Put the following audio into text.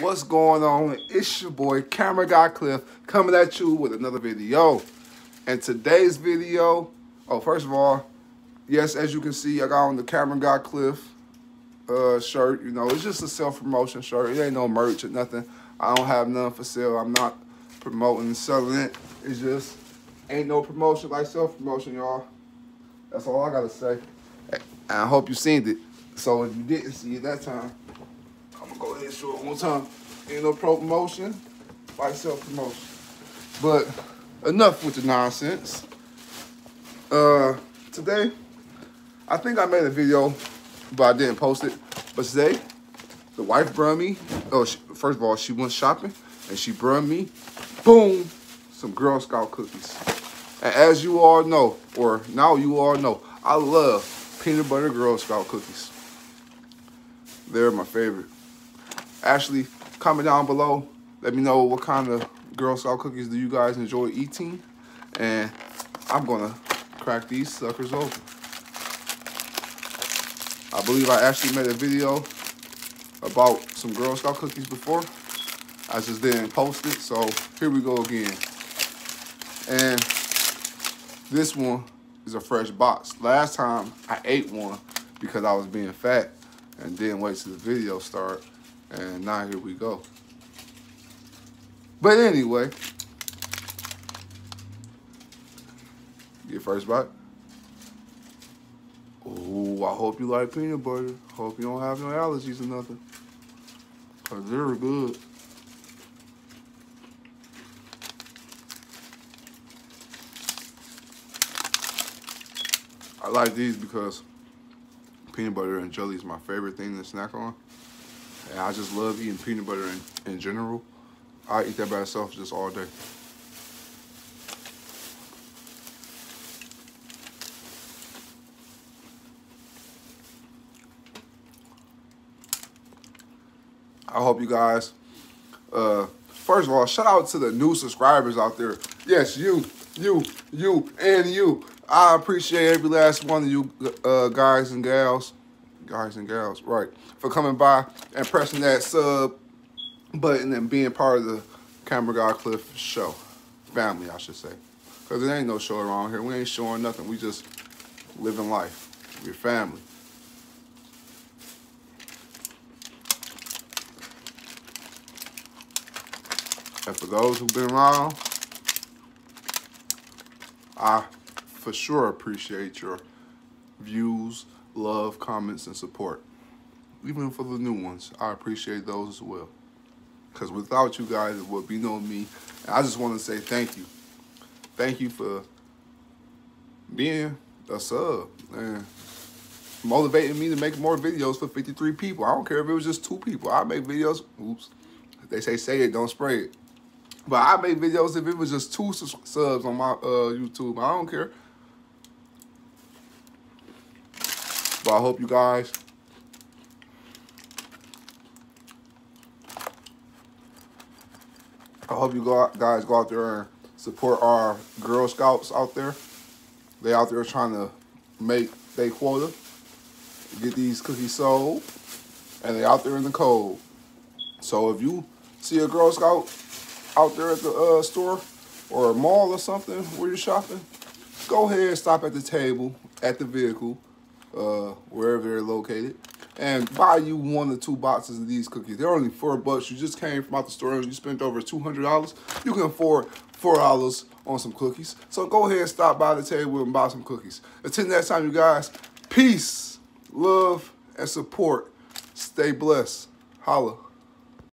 What's going on? It's your boy, Camera Guy Cliff, coming at you with another video. And today's video, oh, first of all, yes, as you can see, I got on the Camera Guy Cliff uh, shirt. You know, it's just a self-promotion shirt. It ain't no merch or nothing. I don't have none for sale. I'm not promoting and selling it. It's just ain't no promotion like self-promotion, y'all. That's all I gotta say. I hope you seen it. So if you didn't see it that time, It one time. Ain't no promotion, like self-promotion. But enough with the nonsense. Uh, today, I think I made a video, but I didn't post it. But today, the wife brought me, oh, she, first of all, she went shopping, and she brought me, boom, some Girl Scout cookies. And as you all know, or now you all know, I love peanut butter Girl Scout cookies. They're my favorite. Actually, comment down below. Let me know what kind of Girl Scout cookies do you guys enjoy eating. And I'm gonna crack these suckers open. I believe I actually made a video about some Girl Scout cookies before. I just didn't post it, so here we go again. And this one is a fresh box. Last time I ate one because I was being fat and didn't wait till the video start. And now here we go. But anyway, your first bite. Oh, I hope you like peanut butter. Hope you don't have no allergies or nothing. Cause they're good. I like these because peanut butter and jelly is my favorite thing to snack on. And I just love eating peanut butter in, in general. I eat that by itself just all day. I hope you guys, uh, first of all, shout out to the new subscribers out there. Yes, you, you, you, and you. I appreciate every last one of you uh, guys and gals, guys and gals, right, for coming by and pressing that sub button and being part of the Camera Guy Cliff show. Family, I should say. Because there ain't no show around here. We ain't showing nothing. We just living life. We're family. And for those who've been around, I for sure appreciate your views, love, comments, and support. Even for the new ones, I appreciate those as well. Because without you guys, it would be no me. And I just want to say thank you. Thank you for being a sub and motivating me to make more videos for 53 people. I don't care if it was just two people. I make videos. Oops. They say say it, don't spray it. But I make videos if it was just two subs on my uh, YouTube. I don't care. But I hope you guys I hope you guys go out there and support our Girl Scouts out there. They out there trying to make their quota, get these cookies sold, and they out there in the cold. So if you see a Girl Scout out there at the uh, store or a mall or something where you're shopping, go ahead and stop at the table, at the vehicle, uh, wherever they're located, and buy you one or two boxes of these cookies. They're only four bucks. You just came from out the store and you spent over $200. You can afford $4 on some cookies. So go ahead and stop by the table and buy some cookies. Until next time, you guys, peace, love, and support. Stay blessed. Holla.